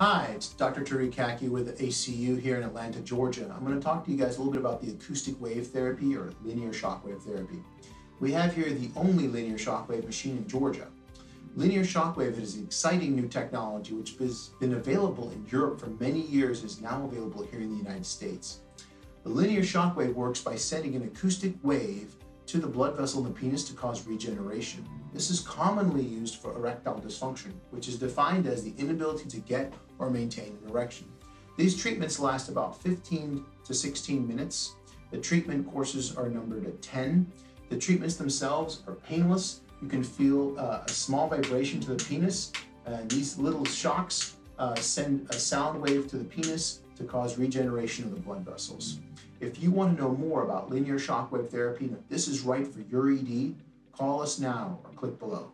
Hi, it's Dr. Tariq Hakky with ACU here in Atlanta, Georgia. I'm going to talk to you guys a little bit about the acoustic wave therapy or linear shockwave therapy. We have here the only linear shockwave machine in Georgia. Linear shockwave is an exciting new technology which has been available in Europe for many years is now available here in the United States. The linear shockwave works by sending an acoustic wave to the blood vessel in the penis to cause regeneration. This is commonly used for erectile dysfunction, which is defined as the inability to get or maintain an erection. These treatments last about 15 to 16 minutes. The treatment courses are numbered at 10. The treatments themselves are painless. You can feel uh, a small vibration to the penis. and these little shocks uh, send a sound wave to the penis to cause regeneration of the blood vessels. If you want to know more about linear shockwave therapy this is right for your ED, call us now or click below.